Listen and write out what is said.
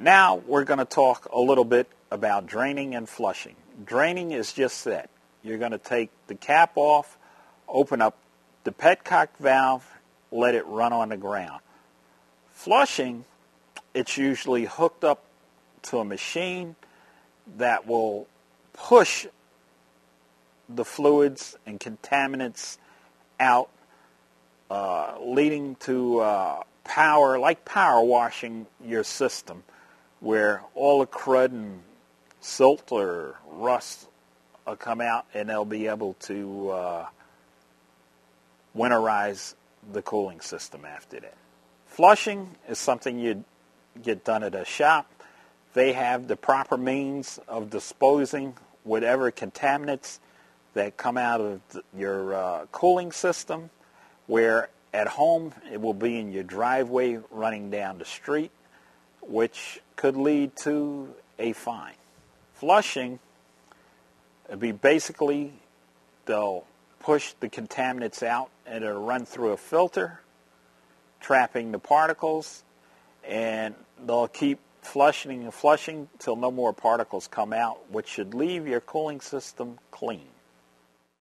Now we're going to talk a little bit about draining and flushing. Draining is just that. You're going to take the cap off, open up the petcock valve, let it run on the ground. Flushing, it's usually hooked up to a machine that will push the fluids and contaminants out, uh, leading to uh, power, like power washing your system, where all the crud and silt or rust will come out and they'll be able to uh, winterize the cooling system after that. Flushing is something you'd get done at a shop. They have the proper means of disposing whatever contaminants that come out of your uh, cooling system, where at home it will be in your driveway running down the street, which could lead to a fine. Flushing would be basically they'll push the contaminants out and it'll run through a filter, trapping the particles, and they'll keep flushing and flushing till no more particles come out, which should leave your cooling system clean.